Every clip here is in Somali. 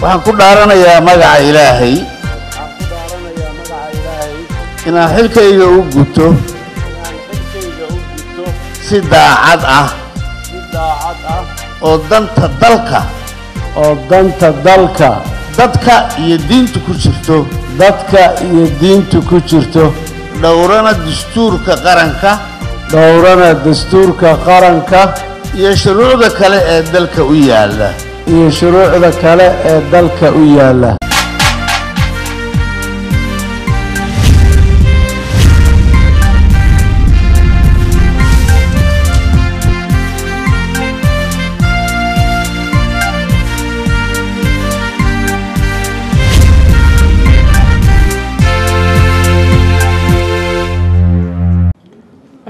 waxaan ku dhaaranayaa magaca ilaahay. Inaan xilkayga u guto. Ah si daacad ah. Oo danta dalka. Oo danta dalka. Dadka iyo diinta ku jirto. Dadka iyo diinta ku jirto. Dhowrana dastuurka qaranka. Dhowrana dastuurka qaranka. Iyo shuruucda kale ee dalka u yaalla iyo shuruucda kale ee dalka u yaalla.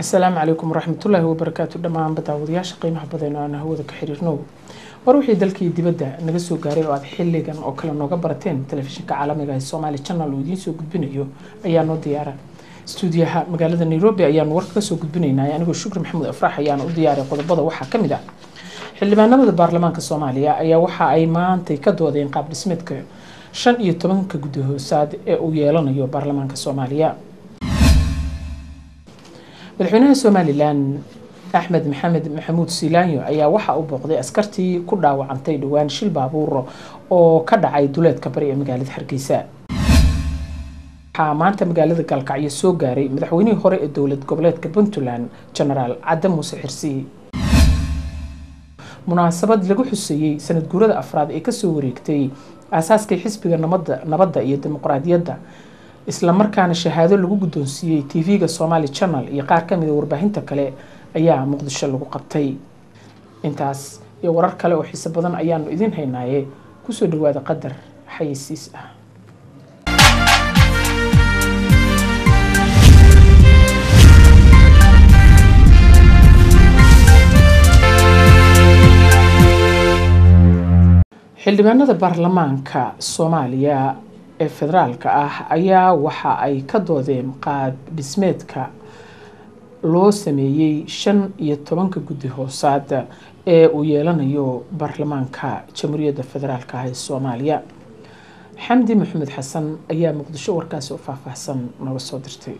Asalaamu calaykum waraxmatullaahi wabarakaatu dhammaanba daawadayaasha qiimaha badan oo aan hawada ka xiriirno war wixii dalkii dibadda naga soo gaaray oo aad xilligan oo kale nooga barateen telefishinka caalamiga ee somaali channel uu idiin soo gudbinayo ayaa noo diyaara. Stuudiyaha magaalada nairobi ayaanu warka ka soo gudbinaynaa anigoo shukri maxamuud afrax ayaana u diyaaray qodobada. Waxaa ka mid ah xildhibaanada baarlamaanka soomaaliya ayaa waxa ay maantay ka doodeen qaab dhismeedka shan iyo tobanka guddi hoosaad ee uu yeelanayo baarlamaanka soomaaliya. Madaxweynaha somalilan axmed maxamed maxamuud silaanyo ayaa waxa uu booqday askartii ku dhaawacantay dhowaan shil baabuur oo ka dhacay duleedka bari ee magaalada hargeysa. Waxaa maanta magaalada gaalkacyo soo gaaray madaxweynihii hore ee dowlad goboleedka puntland genaraal cadde muuse xirsi munaasabad lagu xuseeyey sanad guurada afraad ee ka soo wareegtay aasaaskii xisbiga nabadda iyo dimuqraadiyadda islamarkaana shahaado lagu guddoonsiiyey tv-ga somaali channel iyo qaar kamida warbaahinta kale ayaa muqdisho lagu qabtay. Intaas iyo warar kale oo xiise badan ayaanu idiin haynaaye ku soo dhawaada qadar xayeysiis ah. Xildhibaanada baarlamaanka soomaaliya ee federaalka ah ayaa waxa ay ka doodeen qaab dhismeedka loo sameeyey shan iyo tobanka guddi hoosaad ee uu yeelanayo baarlamaanka jamhuuriyadda federaalk ah ee soomaaliya. Xamdi maxamed xasan ayaa muqdisho warkaasi u faahfaahsan nooga soo dirtay.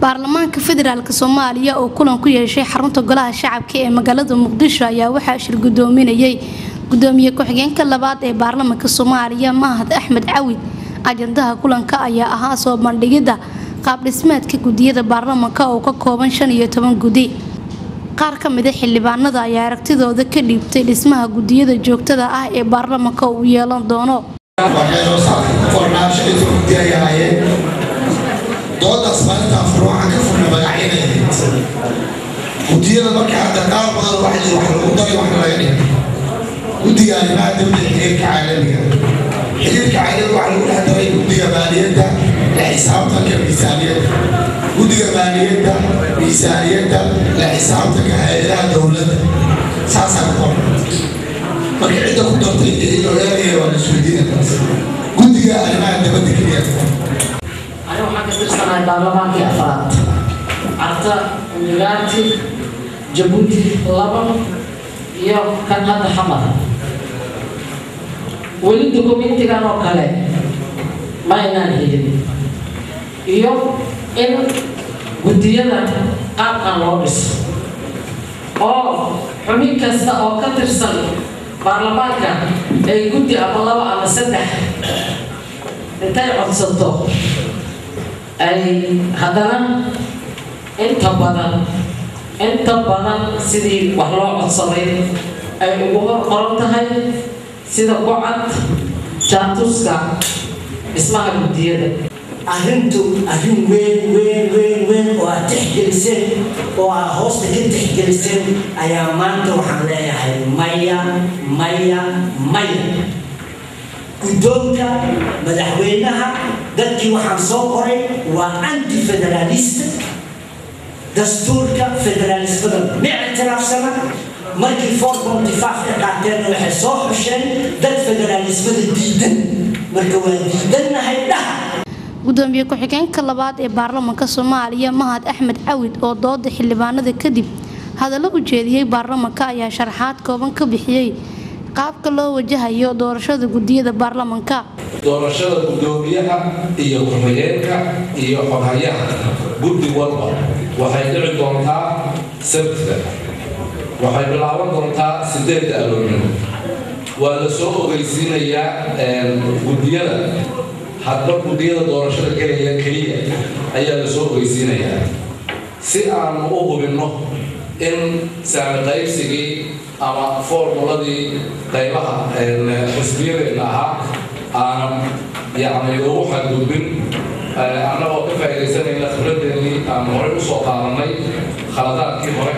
Baarlamaanka federaalk soomaaliya oo kulan ku yeeshay xarunta golaha shacabka ee magaalada muqdisho ayaa waxaa shir gudoominayay gudoomiye ku-xigeenka labaad ee baarlamaanka soomaaliya mahad axmed cawid. Ajandaha kulanka ayaa ahaa soo bandhigidda qaabdhismeedka gudiyada baarlamaanka oo ka kooban shan iyo toban gudi. Qaar ka mida xildhibaanada ayaa aragtidooda ka dhiibtay dhismaha gudiyada joogtada ah ee baarlamaanka uu yeelan doono. Wax wax guddiga arrimaha dowladda xiriirka caalamiga xiriirka caalamiga waxa lagu dhex daray guddiga maaliyadda xisaabtanka miisaaniyadda guddiga maaliyadda miisaaniyadda la xisaabtanka hay'adaha dowladda saasaa ku qoran marka cidda ku dartay eegaya waa la isweydiinaya guddiga arrimaha dibadda keliya ani waxaan ka tirsanahay baarlamaankii afraad carta milaati jabuuti laba iyo kan hadda xamar weli dokumentigan oo kale ma aynaan helin iyo in guddiyada qaabkan loo dhiso. Oo xubin kasta oo ka tirsan baarlamaanka ay guddi ama laba ama saddex intay codsato ay haddana inta badan inta badan sidii wax loo codsaday ay ugu hor qoran tahay sida gocad jaantuska dhismaha guddiyada arrintu arrin weyn weyn weyn weyn oo aad tixgeliseen oo aad hoosta ka tixgeliseen ayaa maanta waxaan leeyahay maya maya maya. Guddoonka madaxweynaha dadkii waxaan soo qoray waa anti federaalist dastuurka federaalistmada ma ictiraafsana markii ponty five ka qaateenna waxay soo xusheen dad federaalistmada diidan marka waa diidannahay dhaha gudoomiye ku-xigeenka labaad ee baarlamaanka soomaaliya mahad axmed cawid oo dooda xildhibaanada kadib hadallo u jeediyey baarlamaanka ayaa sharaxaad kooban ka bixiyey qaabka loo wajahayo doorashada gudiyada baarlamanka. Doorashada guddoomiyaha iyo ku-xigeenka iyo xoghayaha guddi walba waxay dhici doontaa sabtida waxay bilaaban doontaa sideedda aroornimo waa la soo ogeysiinayaa guddiyada hadba guddiyada doorashada gelaya keliya ayaa la soo ogeysiinayaa si aanu u hubinno in saami qaybsigii ama formuladii qaybaha xisbiyadeenna ahaa aanan yacni ugu xadgudbin annagoo ka faa'iidaysanayna khibradeennii aan horey u soo qaadannay khaladaadkii hore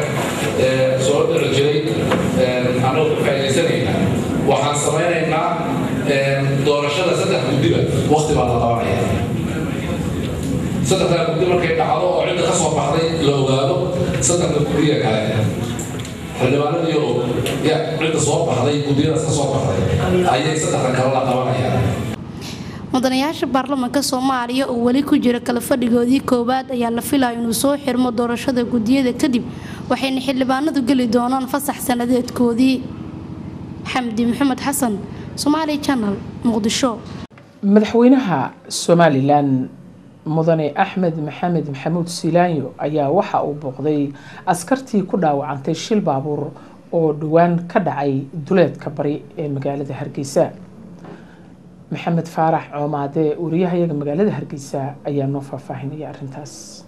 ee soo dhici jiray annagoo ka faa'iidaysanayna waxaan samaynaynaa doorashada saddex guddiba wakti baa la qabanaya saddexdaa guddi markay dhacdo oo cidda ka baxday la ogaado saddexda guddiga kale xildhibaanadii oo ya cidda soo baxday guddiyadaas ka soo baxday ayay saddexda kale la qabanayaan mudanayaasha baarlamanka soomaaliya oo weli ku jira kala fadhigoodii koowaad ayaa la filaya inuu soo xirmo doorashada gudiyada kadib waxayna xildhibaanadu geli doonaan fasax sanadeedkoodii xamdi maxamed xasan somaali janal muqdisho. Madaxweynaha somalilan mudane axmed maxamed maxamuud silaanyo ayaa waxa uu booqday askartii ku dhaawacantay shil baabuur oo dhowaan ka dhacay duleedka bari ee magaalada hargeysa. Maxamed faarax coomaade wariyahayaga magaalada hargeysa ayaa noo faahfaahinaya arintaas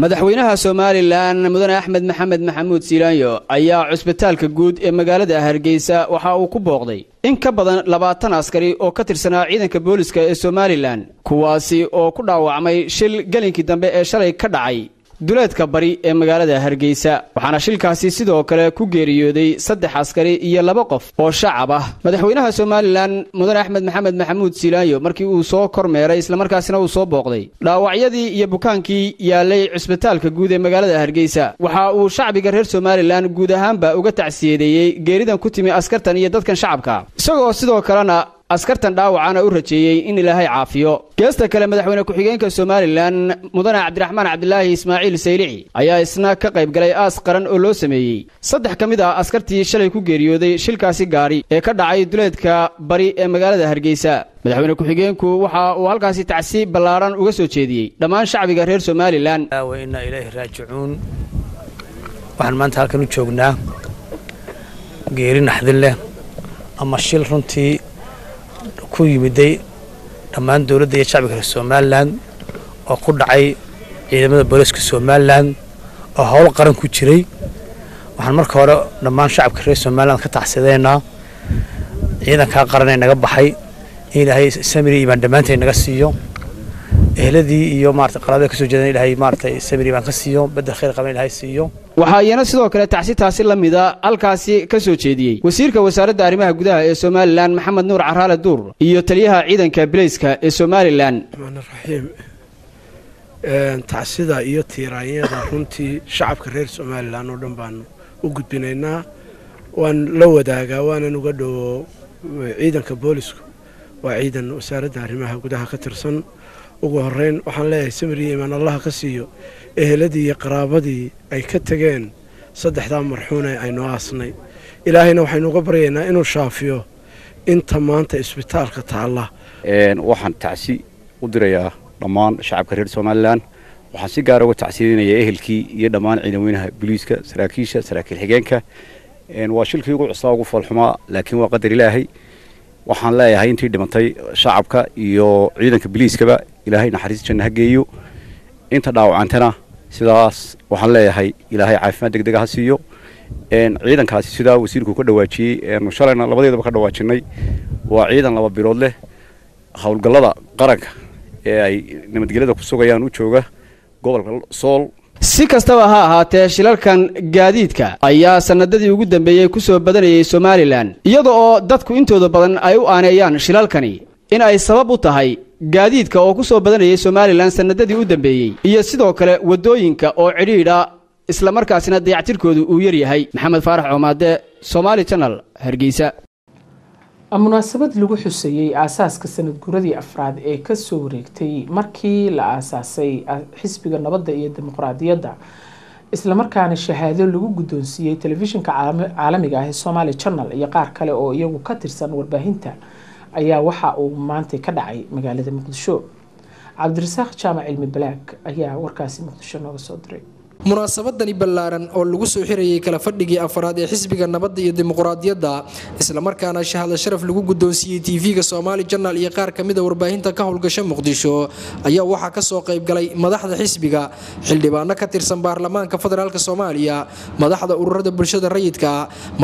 madaxweynaha somalilan mudane axmed maxamed maxamuud silaanyo ayaa cusbitaalka guud ee magaalada hargeysa waxa uu ku booqday. In ka badan labaatan askari oo ka tirsanaa ciidanka booliska ee somalilan kuwaasi oo ku dhaawacmay shil gelinkii dambe ee shalay ka dhacay duleedka bari ee magaalada hargeysa. Waxaana shilkaasi sidoo kale ku geeriyooday saddex askari iyo laba qof oo shacab ah. Madaxweynaha somalilan mudane axmed maxamed maxamuud silaanyo markii uu soo kormeeray islamarkaasina uu soo booqday. Dhaawacyadii iyo bukaankii yaalay cusbitaalka guud ee magaalada hargeysa. Waxa uu shacbiga reer somalilan guud ahaanba uga tacsiyadeeyey geeridan ku timi askartan iyo dadkan shacabka. Isagoo sidoo kalena askartan dhaawacana u rajeeyey in ilaahay caafiyo. Geesta kale madaxweyne ku-xigeenka somalilan mudane cabdiraxmaan cabdilaahi ismaaciil saylici ayaa isna ka qayb galay aas qaran oo loo sameeyey. Saddex ka mid ah askartii shalay ku geeriyooday shilkaasi gaadhi ee ka dhacay duleedka bari ee magaalada hargeysa. Madaxweyne ku-xigeenku waxa uu halkaasi tacsi ballaadhan uga soo jeediyey. Dhammaan shacbiga reer somalilan. Inaa ilaahi raajicuun. Waxaan maanta halkan u joognaa geeri naxdin leh ama shil runtii ku yimiday dhammaan dowladda iyo shacbiga reer somalilan oo ku dhacay ciidamada booliska somalilan oo howl qaran ku jiray. Waxaan marka hore dhammaan shacabka reer somalilan ka tacsideynaa ciidankaa qaran ee naga baxay in ilaahay samiri imaan dhammaanteed naga siiyo. Ehladii iyo maarata qalaadada ka soo jeedan ilaahay maaratay samiri baan ka siiyo bedel khayr qaban ilaahay siiyo waxaa iyana sidoo kale tacsi taasi la mida halkaasi ka soo jeediyey. Wasiirka wasaaradda arrimaha gudaha ee somalilan maxamed nuur caraale duur iyo taliyaha ciidanka bilayska ee somalilan. Tacsida iyo tiiraanyada runtii shacabka reer somalilan oo dhan baan u gudbinaynaa. Waan la wadaagaa waanan uga dhowo ciidanka boolisku waa ciidan wasaaradda arrimaha gudaha ka tirsan ugu horeyn waxaan leeyahay samiriya imaan allaha ka siiyo eheladii iyo qaraabadii ay ka tegeen saddexdaa marxuune aynu aasnay. Ilaahayna waxaynu uga baryaynaa inuu shaafiyo inta maanta isbitaalka taalla. Waxaan tacsi u dirayaa dhammaan shacabka reer somalilan waxaan si gaara uga tacsiyadinayaa ehelkii iyo dhammaan ciidanweynaha booliiska saraakiisha saraakiil xigeenka waa shilkii ugu cusbaa ugu foolxumaa laakiin waa qadar ilaahay waxaan leeyahay intii dhimatay shacabka iyo ciidanka biliiskaba. Ilaahay naxariis janna ha geeyo. Inta dhaawacantana sidaas waxaan leeyahay ilaahay caafimaad degdega ha siiyo. Ciidankaasi sidaa wasiirku ka dhawaajiyey shalayna labadeedaba ka dhawaajinay. Waa ciidan laba bilood leh. Howlgallada qaranka ee ay nabadgelyada ku sugayaan u jooga gobolka sool si kastaba ha ahaatee shilalkan gaadiidka ayaa sannadadii ugu dambeeyey ku soo badanayay somalilan iyada oo dadku intooda badan ay u aaneeyaan shilalkani in ay sabab u tahay gaadiidka oo ku soo badanayay somalilan sannadadii u dambeeyey iyo sidoo kale waddooyinka oo cidhiidha islamarkaasina dayactirkoodu uu yaryahay. Maxamed faarax coomaade somaali janal hargeysa munaasabad lagu xuseeyey aasaaska sanad guradii afraad ee ka soo wareegtay markii la aasaasay xisbiga nabadda iyo dimuqraadiyadda. Islamarkaana shahaado lagu guddoonsiiyey telefishinka caalamiga ah ee somaali channel iyo qaar kale oo iyagu ka tirsan warbaahinta ayaa waxa uu maantay ka dhacay magaalada muqdisho. Cabdirasaaq jaamac cilmi balaag ayaa warkaasi muqdisho nooga soo diray munaasabadani ballaaran oo lagu soo xirayay kala fadhigii afraad ee xisbiga nabadda iyo dimuqraadiyadda islamarkaana shahada sharaf lagu guddoonsiiyey tv-ga soomaali janal iyo qaar ka mida warbaahinta ka howlgasha muqdisho ayaa waxaa ka soo qaybgalay madaxda xisbiga xildhibaano ka tirsan baarlamaanka federaalk soomaaliya madaxda ururada bulshada rayidka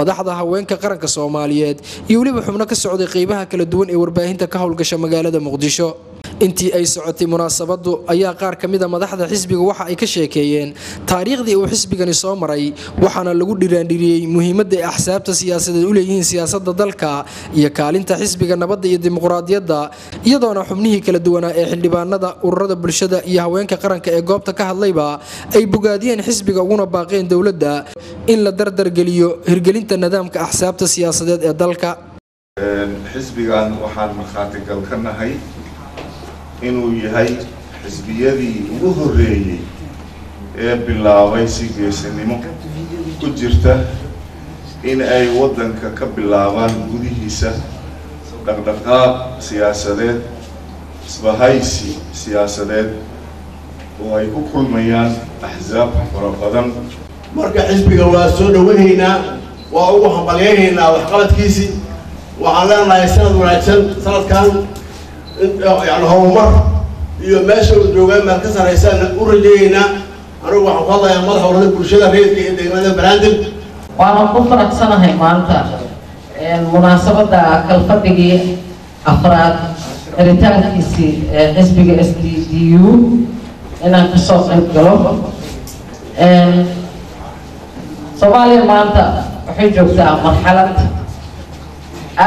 madaxda haweenka qaranka soomaaliyeed iyo weliba xubno ka socday qeybaha kala duwan ee warbaahinta ka howlgasha magaalada muqdisho intii ay socotay munaasabadu ayaa qaar ka mida madaxda xisbiga waxa ay ka sheekeeyeen taariikhdii uu xisbigani soo maray waxaana lagu dhiraandhiriyey muhiimadda ay axsaabta siyaasadeed u leeyihiin siyaasadda dalka iyo kaalinta xisbiga nabadda iyo dimuqraadiyadda iyadoona xubnihii kala duwanaa ee xildhibaanada ururada bulshada iyo haweenka qaranka ee goobta ka hadlayba ay bogaadiyeen xisbiga uguna baaqeen dowladda in la dardargeliyo hirgelinta nidaamka axsaabta siyaasadeed ee dalka. Xisbigan waxaan markhaatigal ka nahay inuu yahay xisbiyadii ugu horreeyey ee bilaabay si geesinimo ku jirta in ay waddanka ka bilaabaan gudihiisa dhaqdhaqaaq siyaasadeed isbahaysi siyaasadeed oo ay ku kulmayaan axsaab fara badan. Marka xisbiga waa soo dhowanaynaa waa ugu hambalyaynaynaa waxqabadkiisii waxaan leenahay sanad wanaagsan sanadkan yani horumar iyo meesha uu joogaan baan ka sarraysaan u rajeeyeynaa anigu waxaan ku hadlayaa madaxa urada bulshada reerka iyo degmada banaadam waana ku faraxsanahay maanta munaasabadda kalfadhigii afraad xiritaankiisii xisbiga s d d u inaan ka soo qayb galo. Soomaaliya maanta waxay joogtaa marxalad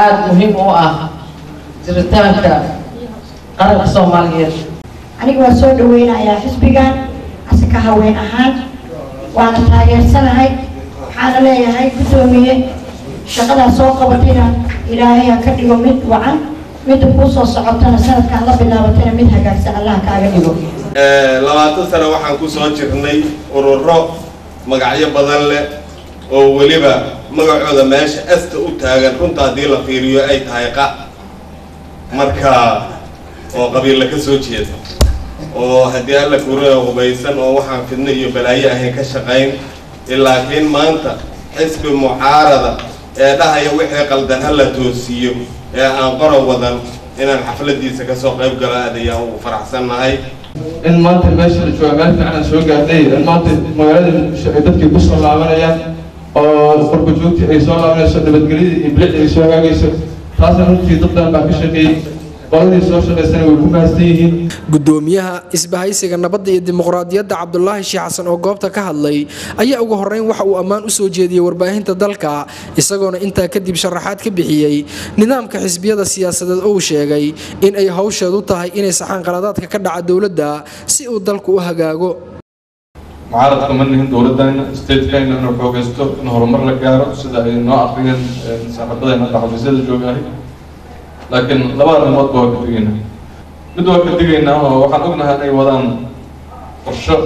aada muhiim u ah jiritaanka qaranka soomaaliyeed aniga waa soo dhaweynayaa xisbigan asaka haween ahaan waana taageersanahay waxaana leeyahay guddoomiye shaqadaa soo qabatayna ilaahay ha ka dhigo mid wacan midda kuu soo socotana sanadkaan la bilaabatana mid hagaagsan allah kaaga dhigo labaatan sano waxaan ku soo jirnay ururo magacyo badan leh oo weliba magacooda meesha asta u taagan runta haddii la fiiriyo ay tahay qa. Marka oo qabiilla ka soo jeeda oo haddii alla kuurada hubaysan oo waxaan fidno iyo balaayo ahayn ka shaqayn laakiin maanta xisbi mucaarada ee dhahaya wixii qaldan ha la toosiiyo ee aan qoro wadan inaan xafladiisa ka soo qayb galo aad ayaan ugu faraxsannahay. In maanta meesha la jooga meel fiican soo gaarnay in maanta magaalada dadkii ku laabanayaan oo qurbajoogtii ay soo laabanayso nabadgelyadii iyo bilicda ay soo hagaagayso taasna runtii dad badan baa ka shaqeeyey qoladii gudoomiyaha isbahaysiga nabadda iyo dimuqraadiyadda cabdulaahi sheekh xasan oo goobta ka hadlay ayaa ugu horreyn waxa uu ammaan u soo jeediyey warbaahinta dalka isagoona intaa kadib sharaxaad ka bixiyey nidaamka xisbiyada siyaasadeed oo uu sheegay in ay hawsheedu tahay inay saxaan qaladaadka ka dhaca dowladda si uu dalku u hagaago. Mucaaradka ma nihin dowladayna statekayna inuu xoogaysto in horumar la gaaro sida ay noo akriyeen saaxiibadeena xafiisyada joogahay laakiin laba arrimood ba waa ka digaynaa. Mid waa ka digaynaa oo waxaan ognahay inay wadaan qorsho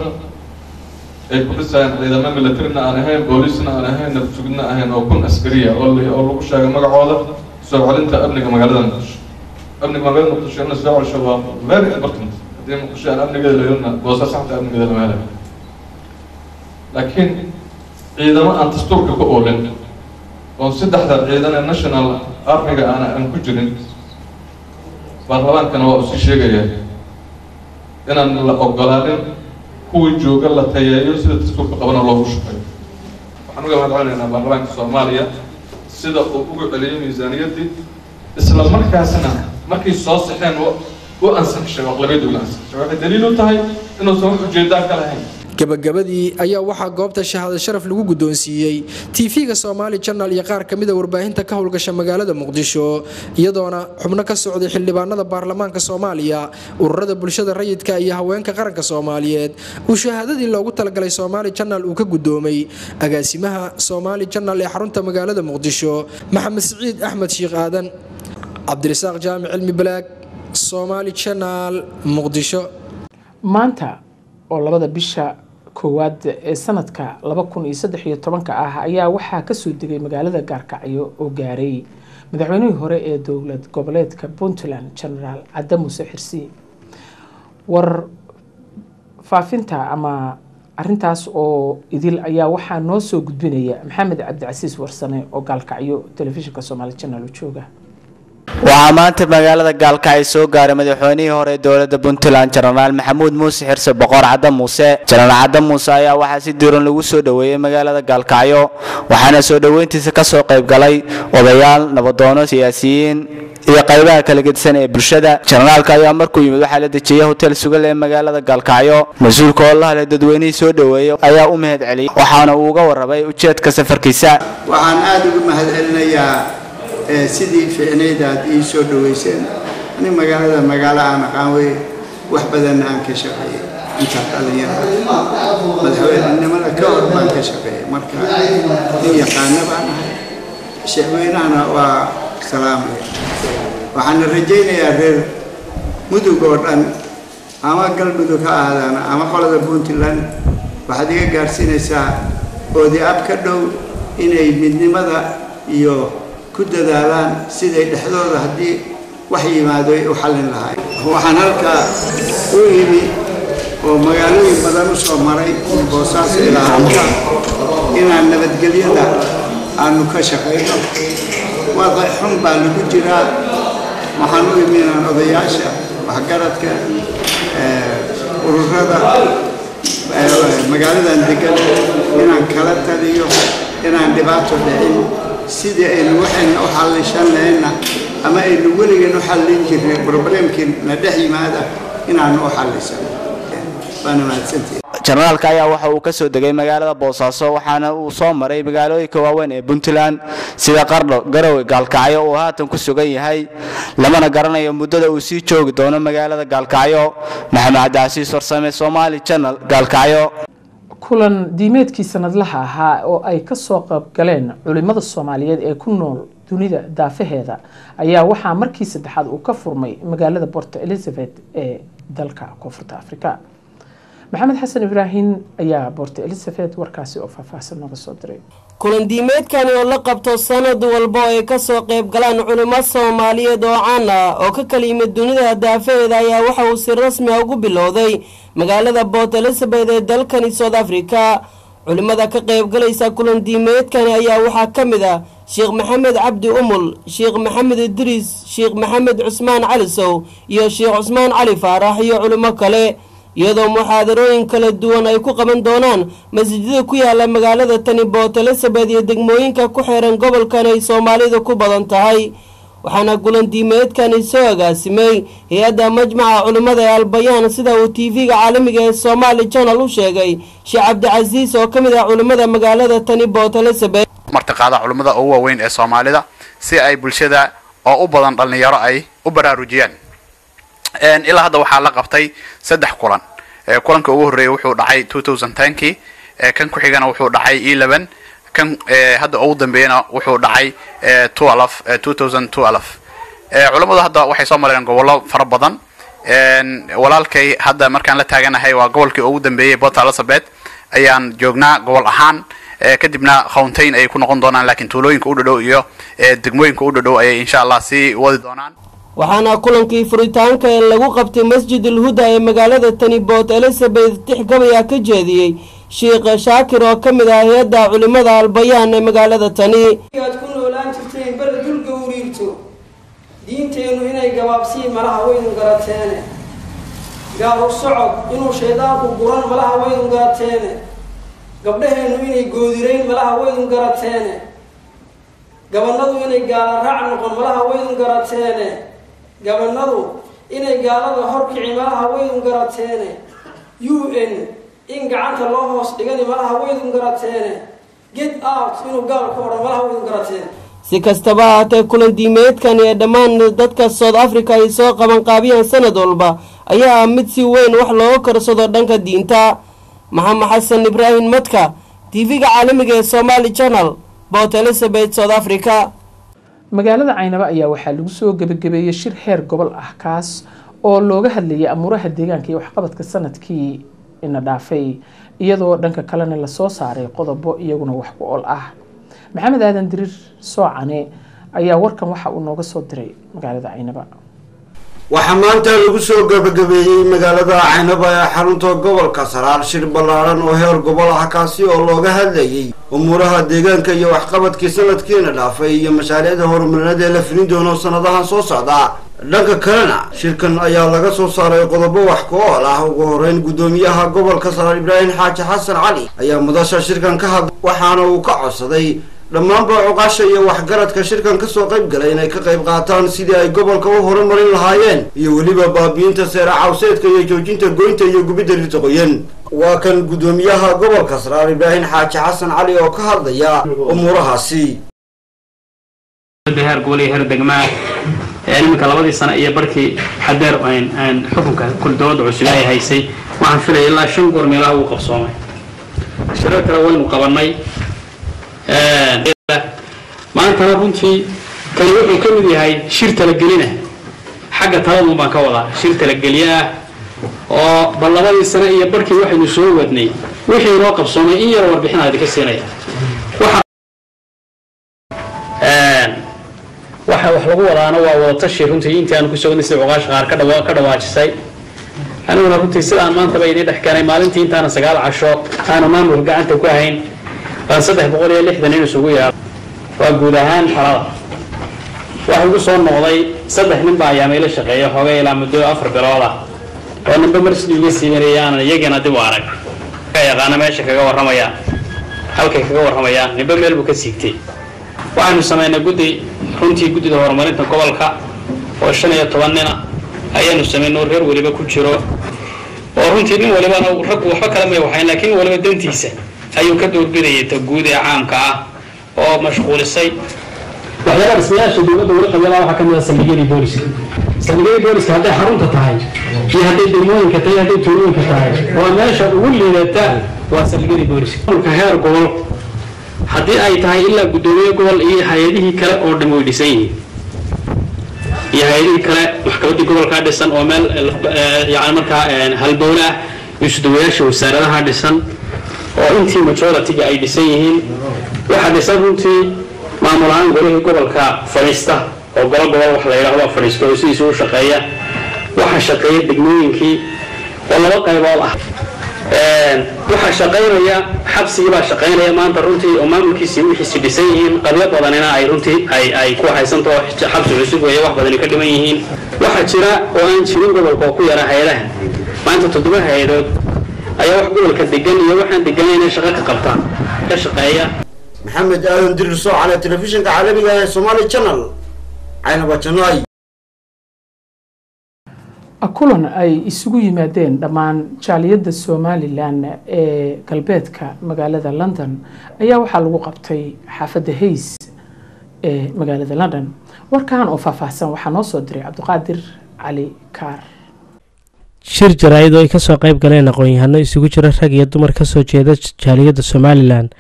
ay ku dhisayaan ciidamo militarina aan ahayn boolisna aan ahayn nabsugidna ahayn oo kun askariya oo oo lagu sheegay magacooda soo celinta amniga magaalada muqdisho. Amniga magaalada muqdisho in soo celsho waa very important. Haddii muqdisho aan amnigeeda lahelna boosa saxda amnigeeda lama helayo laakiin ciidamo aan dastuurka ku oolin oo saddexda ciidan ee national armiga aan aan ku jirin baarlamaankana waa u sii sheegaya inaan la ogolaanin kuwii jooga la tayeeyo sida dastuurka qabana loogu shaqeeyo waxaan uga mahadcelinaynaa baarlamaanka soomaaliya sida uu ugu celiyey miisaaniyaddii isla markaasna markay soo saxeen u ansaxshay aqlabiyadda uga ansaxshay waxay daliil u tahay inuusan wax u jeedaa ka lahayn gabagabadii ayaa waxaa goobta shahaado sharaf lagu guddoonsiiyey tv-ga soomaali janal iyo qaar kamida warbaahinta ka howlgasha magaalada muqdisho iyadoona xubno ka socday xildhibaanada baarlamaanka soomaaliya ururada bulshada rayidka iyo haweenka qaranka soomaaliyeed. Uu shahaadadii loogu talagalay soomaali janal uu ka guddoomay agaasimaha soomaali janal ee xarunta magaalada muqdisho maxamed siciid axmed sheekh aadan. Cabdirasaaq jaamic cilmi balaag soomaali janal muqdisho. Maanta oo labada bisha koowaad ee sanadka laba kun iyo saddex iyo tobanka ah ayaa waxaa ka soo degay magaalada gaarkacyo oo gaaray. Madaxweynihii hore ee dowlad goboleedka puntland genaraal cadde muuse xirsi war faafinta ama arintaas oo idil ayaa waxaa noo soo gudbinaya maxamed cabdicasiis warsane oo gaalkacyo telefishinka soomaali janal jooga waxaa maanta magaalada gaalkacyo soo gaaray madaxweynihii hore ee dowladda puntland jenaraal maxamuud muuse xirse boqor cadde muuse. Jenaraal cadde muuse ayaa waxaa si diiran lagu soo dhoweeyey magaalada gaalkacyo waxaana soo dhoweyntiisa ka soo qayb galay odayaal nabadoono siyaasiyiin iyo qaybaha kala gedisan ee bulshada. Jenaraalka ayaa markuu yimid waxaa la dejiyey hotel sugal ee magaalada gaalkacyo mas'uulka oo la dadweynihii soo dhoweeyey ayaa u mahad celiyey waxaana uu uga warramay ujeedka safarkiisa. Waxaan aada ugu mahad sidii fiicnayd aad ii soo dhoweyseen ani magaalada magaalo aan aqaan wey wax badanna aan ka shaqeeyey. Intaa dhalinyara madaxweynenimada ka hor baan ka shaqeeyey. Marka nin yaqaana baan ahay. Shacweynahana waa salaamaya waxaana rajaynayaa reer mudug oo dhan ama galmudug ha ahaadaan ama qolada puntland. Waxaad iga gaarsiinaysaa oodi ab ka dhow inay midnimada iyo ku dadaalaan siday dhexdooda haddii wax yimaado ay u xallin lahaay waxaan halkaa u yimi oo magaalooyin badan u soo maray boosaaso ilaa halka inaan nabadgelyada aanu ka shaqayno wadac xun baa lagu jiraa. Waxaan u yimi inaan odayaasha waxgaradka ururada magaaladan degan inaan kala taliyo inaan dhibaato dhicin sidii aynu waxayna u xallishan lahayna ama aynu weligeen u xallin jirnay problemkii na dhex yimaada inaanu u xallisano waana mahadsantihi jenaraalka ayaa waxa uu ka soo degay magaalada boosaaso waxaana uu soo maray magaalooyinka waaweyn ee puntland sida qardho garowe gaalkacyo uu haatan ku sugan yahay lamana garanayo muddada uu sii joogi doono magaalada gaalkacyo maxamed cabdicasiis warsame somaali janal gaalkacyo kulan diimeedkii sanadlaha ahaa oo ay ka soo qaybgaleen culimada soomaaliyeed ee ku nool dunida daafaheeda ayaa waxaa markii saddexaad uu ka furmay magaalada port elizabeth ee dalka koonfurta africa maxamed xasan ibraahim ayaa port elizabeth warkaasi oo faahfaahsan nooga soo diray kulan diimeedkani oo la qabto sanad walba oo ay ka soo qayb galaan culimo soomaaliyeed oo caan ah oo ka kala yimid dunida daafaheeda ayaa waxa uu si rasmi ah ugu bilowday magaalada port elizabeth ee dalkani south africa. Culimada ka qaybgalaysa kulan diimeedkani ayaa waxaa ka mid ah sheekh maxamed cabdi umul sheekh maxamed idriis sheekh maxamed cusmaan cali sow iyo sheekh cusmaan cali faarax iyo culimo kale iyadoo muxaadarooyin kala duwan ay ku qaban doonaan. Masjidada ku yaalla magaalada tani port elizabeth iyo degmooyinka ku xeeran gobolkan ay soomaalidu ku badan tahay. Waxaana kulan diimeedkani soo agaasimay hay'adda majmaca culimmada ee albayaan sida uu tv-ga caalamiga ee somaali janal u sheegay sheekh cabdicasiis oo ka mid ah culimmada magaalada tani port elizabeth. Martiqaada culimmada ugu waaweyn ee soomaalida si ay bulshada oo u badan dhallinyaro ay u baraarujiyaan ilaa hadda waxaa la qabtay saddex kulan. Kulanka ugu horreeyay wuxuu dhacay two kan ku xigana wuxuu dhacay eleven. Kan hadda ugu dambeeyana wuxuu dhacay twelve culammadu hadda waxay soo mareen gobollo fara badan. Walaalkay hadda markaan la taaganahay waa gobolkii ugu dambeeyey port elizabeth. Ayaan joognaa gobol ahaan. Kadibna khowntayn ayay ku noqon doonaan laakiin tuulooyinka u dhadhow iyo degmooyinka u dhadhow ayay insha allah sii wadi doonaan waxaana kulankii furitaanka ee lagu qabtay masjid ulhuda ee magaalada tani port elizabeth tixgabaya ka jeediyey. Sheekh shaakir oo ka mid ah hay'adda culimada albayaan ee magaalada tani. Aad ku noolaan jirteen bal dulka uriirto diinteennu inay gabaabsiin malaha waynu garateene. Gaaru socod inuu shaydaanku guran malaha waynu garateene. Gabdhaheennu inay goodirayn malaha waynu garateene. Gabanadu inay gaala raac noqon malaha waynu garateene gabanadu inay gaalada horkici malaha waynu garateene u n in gacanta loo hoos dhigani malaha waynu garateene get out inuu gaalka odhan malaha waynu garateene. Si kastaba haatee kulan diimeedkani ee dhammaan dadka south africa ay soo qabanqaabiyaan sanad walba ayaa ah mid si weyn wax looga korsado dhanka diinta. Maxamed xasan ibraahim madka tv-ga caalamiga ee somaali channel port elizabeth south africa magaalada caynabo ayaa waxaa lagu soo gebagabeeyey shir heer gobol ah kaas oo looga hadlayay amuuraha deegaanka iyo waxqabadka sannadkii ina dhaafay iyadoo dhanka kalena la soo saaray qodobo iyaguna wax ku ol ah. Maxamed aadan diriir soocane ayaa warkan waxa uu nooga soo diray magaalada caynaba waxaa maanta lagu soo gabagabeeyey magaalada caynaba ee xarunta gobolka saraar shir ballaaran oo heer gobol ah kaasi oo looga hadlayey umuuraha deegaanka iyo waxqabadkii sanadkiina dhaafay iyo mashaariicda horumarineed ee la fulin doono sanadahan soo socda. Dhanka kalena shirkan ayaa laga soo saaray qodobo wax ku ool ah. Ugu horeyn guddoomiyaha gobolka saraar ibraahim xaaji xasan cali ayaa mudasha shirkan ka hadlay waxaana uu ka codsaday dhammaanba cuqaasha iyo waxgaradka shirkan ka soo qayb galay inay ka qayb qaataan sidii ay gobolka u horumarin lahaayeen iyo weliba baabiinta seera cawseedka iyo joojinta goynta iyo gubidda dhirta qoyan waa kan guddoomiyaha gobolka saraar ibraahim xaaji xasan cali oo ka hadlaya umuurahaasi. Iminka labadii sano iyo barkii xadeer xukunka dowladda cusub ay haysay waxaan filaya ilaa shan goor meelaha uu qabsoomay. Shirar kale waynu qabanay maantana runtii kani wuxuu ka mid yahay shir talagelina. Xagga taladun baan ka wadaa shir talageliye ah oo bal labadii sano iyo barkii waxaynu soo wadnay wixii inoo qabsoomay in yar warbixin aan idinka siinaya waxa wax lagu wadaana waa wadatashi runtii intii aanu ku soo wadnay sida cuqaasha qaar ka dhawa- ka dhawaajisay. Aniguna runtii sidaan maantaba idiin dhex keenay maalintii intaana sagaal casho aanu maamulka gacanta ku hayn saddex boqol iyo lixdan in isugu yaado waa guud ahaan xalada waxa igu soo noqday saddex nin baa ayaamay la shaqeeya xoogay ilaa muddo afar bilood ah. Oo ninba mar siduu iga siibanaya aanan iyagana dib u arag. Yaqaana meesha kaga warramaya. Halkay kaga warramaya ninba meel buu ka siigtay waxaanu samaynay guddi runtii guddida horumarinta gobolka oo shan iyo toban nina ayaanu samaynay oo reer weliba ku jiro. Oo runtii nin walibana raggu waxba kala may waxayn laakiin waliba dantiisa ayuu ka doorbidayay ta guud ee caamka ah oo mashquulisay. Waxyaabaha dhismayaasha dowladda weli qabyada waxaa ka mid ah saldhigyadii booliska. Saldhigyadii booliska hadday xarunta tahay iyo hadday degmooyinka tahay hadday tuulooyinka tahay waa meesha ugu liidata waa saldhigyadii booliska. Maamulka heer gobol haddii ay tahay ilaa guddoomiye gobol iyo hay'adihii kale oo dhan way dhisan yihiin. Iyo hay'adihii kale maxkamaddii gobolkaa dhisan oo meel yani markaa halbowle ah iyo sudawayaasha wasaaradaha dhisan oo intii majority-ga ay dhisan yihiin waxaa dhisan runtii maamul ahaan golihii gobolka fadhiista oo golo gobol wax la yidhaahdo fadhiista oo u shaqeeya waxaa shaqeeya degmooyinkii oo laba qaybood ah. Waxaa shaqaynaya xabsigii baa shaqaynaya maanta runtii oo maamulkiisii wixiisi dhisan yihiin qabyo badanina ay runtii ay ku haysantaho xabsi cusub weeye wax badani ka dhiman yihiin. Waxaa jira oo aan jirin gobolka oo ku yara hay'adaha maanta toddoba hay'adood ayaa wax gobolka degan iyo waxaan deganayn inay shaqo ka qabtaan ka shaqeeya. Maxamed aadan dirir soocane telefishinka caalamiga ee somali channel caynaba janay kulan ay isugu yimaadeen dhammaan jaaliyadda somalilan ee galbeedka magaalada london. Ayaa waxaa lagu qabtay xaafadda hays ee magaalada london. Warkan oo faahfaahsan waxaa noo soo diray cabdiqaadir cali kaar shir jaraa'id oo ay ka soo qayb galeen aqoon-yahano isugu jira rag iyo dumar ka soo jeeda jaaliyadda somalilan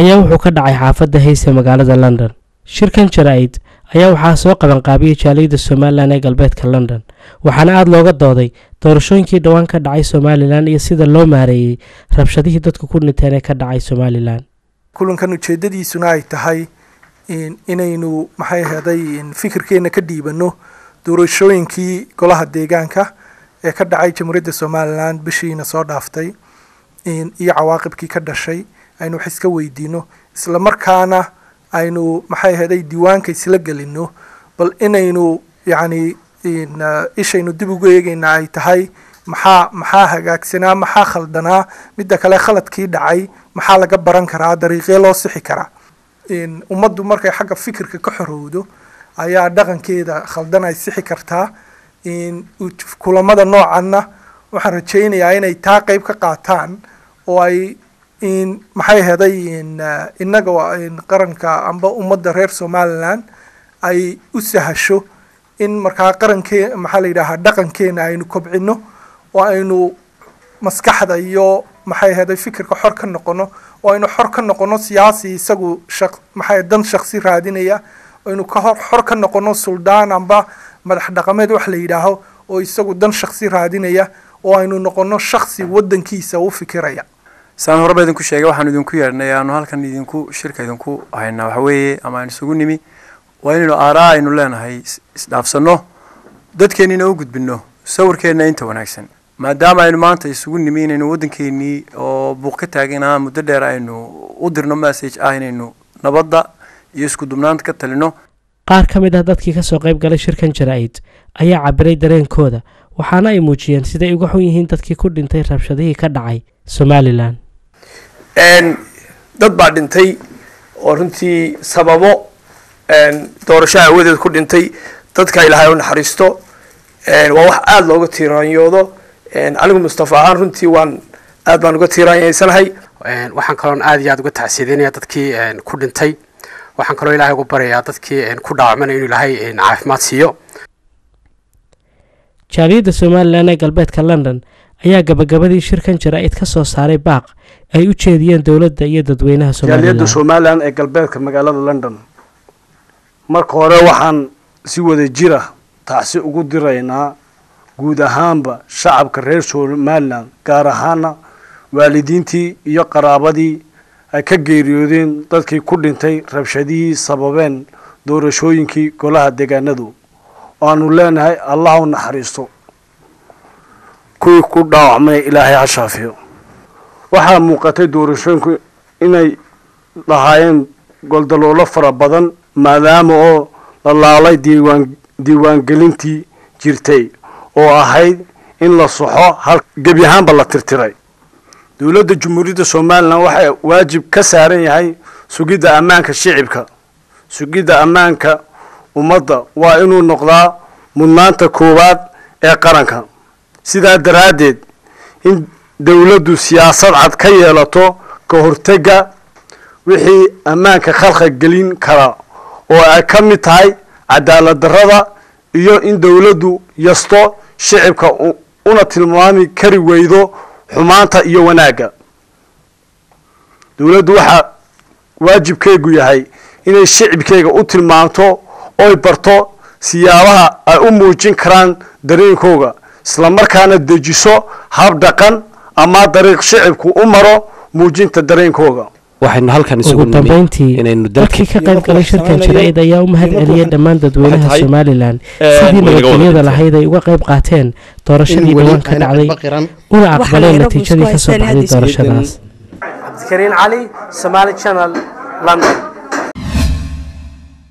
ayaa wuxuu ka dhacay xaafadda hays ee magaalada london. Shirkan jaraa'id ayaa waxaa soo qabanqaabiyey jaaliyadda somalilan ee galbeedka london waxaana aada looga dooday doorashooyinkii dhowaan ka dhacay somalilan iyo sida loo maareeyey rabshadihii dadku ku dhinteen ee ka dhacay somalilan kulankan ujeedadiisuna ay tahay inaynu maxay ahaday fikirkeena ka dhiibano doorashooyinkii golaha deegaanka ee ka dhacay jamhuuriyadda somalilan bishiina soo dhaaftay iyo cawaaqibkii ka dhashay aynu wax iska weydiino. Isla markaana aynu maxay ahaday diiwaanka isla gelino bal inaynu yacni ishaynu dib ugu eegayna ay tahay maxaa maxaa hagaagsanaa maxaa khaldanaa midda kale khaladkii dhacay maxaa laga baran karaa dariiqee loo sixi karaa. Ummaddu markay xagga fikirka ka xorowdo ayaa dhaqankeeda khaldan ay sixi kartaa kulamada noocanna waxaan rajaynayaa inay taa qeyb ka qaataan oo ay maxay ahaday innaga qaranka amba ummadda reer somalilan ay u sahasho in markaa qarankee maxaa la yidhaahaa dhaqankeena aynu kobcino oo aynu maskaxda iyo maxay ahaday fikirka xor ka noqono oo aynu xor ka noqono siyaasi isagu shaq maxay dan shaksi raadinaya aynu ka xor ka noqono suldaan amba madax dhaqameed wax la yidhaaho oo isagu dan shaksi raadinaya oo aynu noqono shaksi wadankiisa u fikiraya. Saan horeba idinku sheegay waxaan idinku yeedhnay aanu halkan idinku shirka idinku haynaa. Waxa weeye ama aan isugu nimi waa inaynu aaraa aynu leenahay isdhaafsanno dadkeennina u gudbinno sawirkeenna inta wanaagsan. Maadaama aynu maanta isugu nimi inaynu waddankeennii oo buuq ka taaganaa muddo dheer aynu u dirno message ah inaynu nabadda iyo isku dubnaanta ka talino qaar ka mid ah dadkii ka soo qayb galay shirkan jaraa'id ayaa cabiray dareenkooda waxaana ay muujiyeen siday uga xun yihiin dadkii ku dhintay rabshadihii ka dhacay somalilan dad baa dhintay oo runtii sababo doorasho aawadeed ku dhintay dadka ilaahay u naxariisto waa wax aada looga tiiraanyoodo. Anigu mustafa ahaan runtii waan aad baan uga tiiraanyaysanahay waxaan kaloon aad iyo aad uga tacsiideynaya dadkii ku dhintay waxaan kaloo ilaahay ugu baryayaa dadkii ku dhaawacmana inuu ilaahay caafimaad siiyo. Jaaliyadda somalilan ee galbeedka london ayaa gabagabadii shirkan jaraa'id ka soo saaray baaq ay u jeediyeen dowladda iyo dadweynaha jaaliyadda somalilan somalilan ee galbeedka magaalada london marka hore waxaan si wada jira tacsi ugu diraynaa guud ahaanba shacabka reer somalilan gaar ahaana waalidiintii iyo qaraabadii ay ka geeriyoodeen dadkii ku dhintay rabshadihii sababeen doorashooyinkii golaha deegaanadu. Waanu leenahay allah u naxariisto. Kuwii ku dhaawacmay ilaahay ha shaafiyo waxaa muuqatay doorashooyinku inay lahaayeen goldaloolo fara badan maadaama oo la laalay diiwaan diiwaangelintii jirtay oo ahayd in la soxo hal gebi ahaanba la tirtiray dowladda jumhuuriyadda somalilan waxaa waajib ka saaran yahay sugidda ammaanka shicibka. Sugidda ammaanka ummadda waa inuu noqdaa mudnaanta koowaad ee qaranka. Sidaa daraaddeed in dowladdu siyaasad cad ka yeelato ka hortega wixii ammaanka khalkhal gelin kara oo ay ka mid tahay cadaalad darrada iyo in dowladdu yasto shicibka una tilmaami kari weydo xumaanta iyo wanaagga dowladdu waxaa waajibkeegu yahay inay shicibkeega u tilmaamto oy barto siyaabaha ay u muujin karaan dareenkooga islamarkaana dejiso hab dhaqan ama dariiq shicibku u maro muujinta dareenkooga waxaynu halkan ugu dambeyntii dadkii ka qayb galay shirkan jaraa'id ayaa u mahad celiyey dhammaan dadweynaha somalilan sidii nabadgelyada lahayd ay uga qayb qaateen doorashadii dhawaan ka dhacday una aqbaleen natiijadii ka soo baxday doorashadaas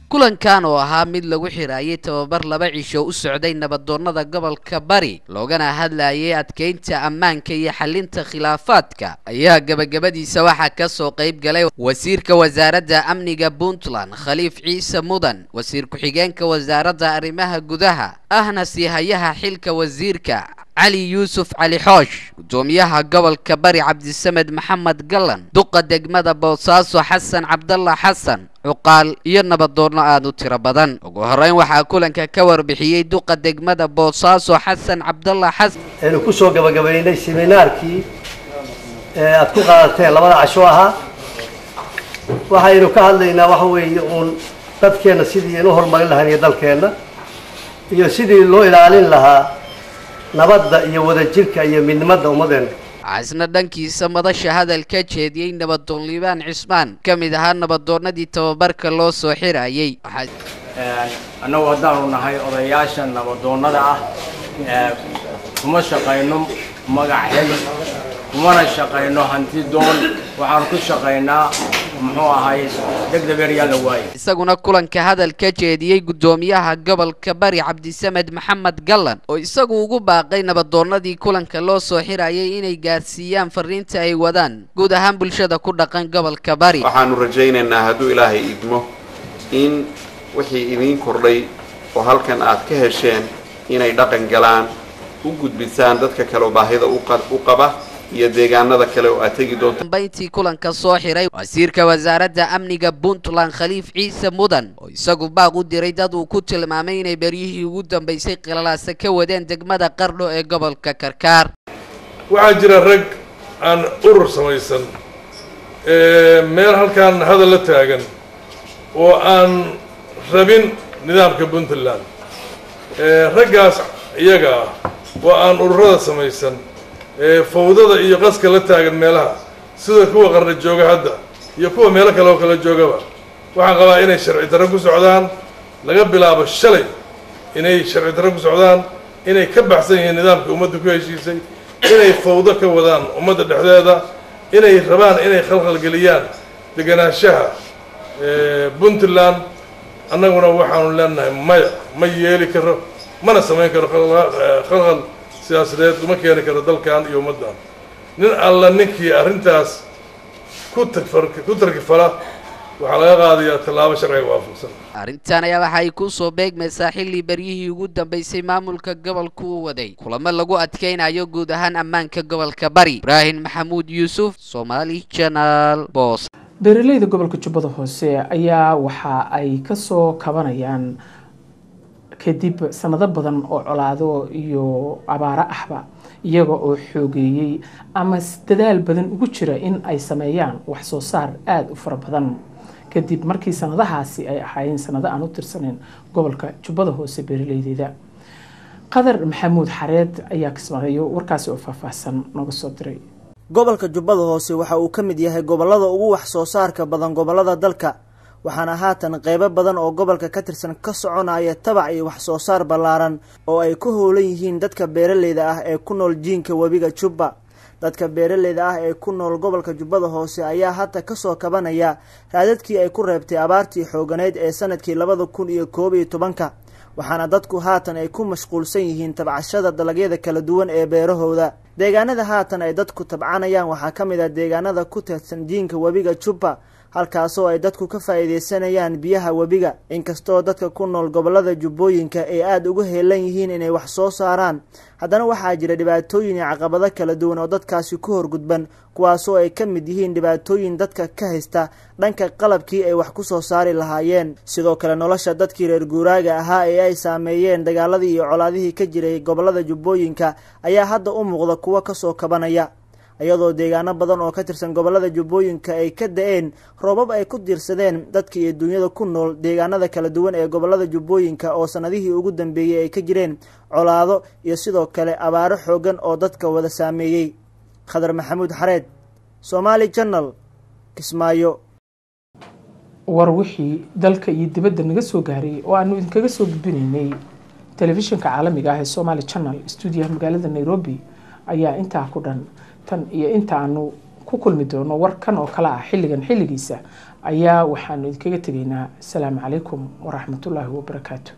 kulankan oo ahaa mid lagu xiraayay tababar laba cisho u socday nabadoonnada gobolka bari loogana hadlayay adkeynta ammaanka iyo xalinta khilaafaadka. Ayaa gebagabadiisa waxaa ka soo qayb galay wasiirka wasaaradda amniga puntland khaliif ciise mudan. Wasiir ku-xigeenka wasaaradda arrimaha gudaha ahna siihayaha xilka wasiirka cali yuusuf cali xoosh gudoomiyaha gobolka bari cabdisamed maxamed gallan duqa degmada boosaaso xasan cabdalla xasan cuqaal iyo nabadoonno aad u tiro badan. Ugu horreyn waxaa kulanka ka warbixiyey duqa degmada boosaaso xasan cabdalla xasan aynu ku soo gabagabaynay seminaarkii ee aad ku qaadateen labada casho ahaa waxaynu ka hadlaynaa waxa weeye uun dadkeenna sidii aynu u horumarin lahayn iyo dalkeenna iyo sidii loo ilaalin lahaa nabadda iyo wadajirka iyo midnimada ummadeenna waxaa isna dhankiisa madasha hadal ka jeediyey nabadoon liibaan cismaan ka mid ahaa nabadoonnadii tababarka loo soo xirayey annagu haddaanu nahay odayaasha nabadoonnada ah kuma shaqayno magac hel kumana shaqayno hanti doon waxaan ku shaqaynaa muxuu ahay degdegeer yaa la waaye isaguna kulanka hadal ka jeediyey guddoomiyaha gobolka bari cabdisamed maxamed gallan oo isagu ugu baaqay nabadoonnadii kulanka loo soo xirayay inay gaarsiiyaan fariinta ay wadaan guud ahaan bulshada ku dhaqan gobolka bari. Waxaanu rajaynaynaa hadduu ilaahay idmo in wixii idiin kordhay oo halkan aad ka hesheen inay dhaqan galaan u gudbisaan dadka kale oo baahida u qaba iyo deegaanada kale oo aad tegi doonto. Dambayntii kulanka soo xiray wasiirka wasaaradda amniga puntland khaliif ciise mudan oo isagu baaq u diray dad uu ku tilmaamay inay beryihii ugu dambaysay qilalaasa ka wadeen degmada qardho ee gobolka karkaar. Waxaa jira rag aan urur samaysan meel halkaan hadal la taagan oo aan rabin nidaamka puntland. Raggaas iyaga ah oo aan ururada samaysan fawdada iyo qaska la taagan meelaha sida kuwa qarna jooga hadda iyo kuwa meelo kale oo kala joogaba. Waxaan qabaa inay sharci darro ku socdaan laga bilaabo shalay inay sharci darro ku socdaan inay ka baxsan yihiin nidaamka ummadda ku heshiisay inay fawdo ka wadaan ummadda dhexdeeda inay rabaan inay khalkhalgeliyaan deganaanshaha puntland. Annaguna waxaanu leenahay maya ma yeeli karo mana samayn karo khalkhal siyaasadeed uma keeni karo dalkan iyo ummaddan. Nin alla ninkii arrintaas ku ku tarkifala waxaa laga qaadayaa tallaabo sharciga waafaqsan. Arrintan ayaa waxa ay ku soo beegmaysaa xilli beryihii ugu dambeysay maamulka gobolka uu waday. Kulamo lagu adkeynayo guud ahaan ammaanka gobolka bari. Ibraahim maxamuud yuusuf somaali channel boos. Beeraleyda gobolka jubbada hoose ayaa waxa ay ka soo kabanayaan kadib sanado badan oo colaado iyo abaaro ahba iyaga oo xoogeeyey ama dadaal badan ugu jira in ay sameeyaan wax soo saar aada u fara badan. Kadib markii sanadahaasi ay ahaayeen sanado aan u tirsaneyn gobolka jubbada hoose beeraleydeeda qadar maxamuud xareed ayaa kismaayo warkaasi oo faahfaahsan nooga soo diray. Gobolka jubbada hoose waxa uu ka mid yahay gobollada ugu wax soo saarka badan gobollada dalka waxaana haatan qeybo badan oo gobolka ka tirsan ka soconaya tabac iyo wax soo saar ballaaran oo ay ku howlan yihiin dadka beeraleyda ah ee ku nool jiinka webiga jubba. Dadka beeraleyda ah ee ku nool gobolka jubbada hoose ayaa hadda ka soo kabanaya raadadkii ay ku reebtay abaartii xooganeyd ee sannadkii labada kun iyo koob iyo tobanka waxaana dadku haatan ay ku mashquulsan yihiin tabcashada dalagyada kala duwan ee beerahooda. Deegaanada haatan ay dadku tabcanayaan waxaa ka mid ah deegaanada ku teedsan jiinka webiga jubba halkaasoo ay dadku ka faa'iideysanayaan biyaha webiga. Inkastoo dadka ku nool gobollada jubbooyinka ay aada uga heelan yihiin inay wax soo saaraan haddana waxaa jira dhibaatooyin iyo caqabado kala duwan oo dadkaasi ku horgudban kuwaasoo ay ka mid yihiin dhibaatooyin dadka ka haysta dhanka qalabkii ay wax ku soo saari lahaayeen. Sidoo kale nolosha dadkii reer guuraaga ahaa ee ay saameeyeen dagaaladii iyo colaadihii ka jiray gobollada jubbooyinka ayaa hadda u muuqda kuwo ka soo kabanaya iyadoo deegaano badan oo ka tirsan gobollada jubbooyinka ay ka da'een roobab ay ku diirsadeen dadka iyo duunyada ku nool deegaanada kala duwan ee gobollada jubbooyinka oo sanadihii ugu dambeeyey ay ka jireen colaado iyo sidoo kale abaaro xoogan oo dadka wada saameeyey. Khadar maxamuud xareed somaali janal kismaayo. War wixii dalka iyo dibadda naga soo gaaray oo aanu idinkaga soo gudbinaynay telefishinka caalamiga ah ee somaali janal stuudiyaha magaalada nairobi ayaa intaa ku dhan tan iyo inta aanu ku kulmi doono warkan oo kale ah xilligan xilligiisa ayaa waxaanu idinkaga tegaynaa. Asalaamu calaykum waraxmatullaahi wabarakaatu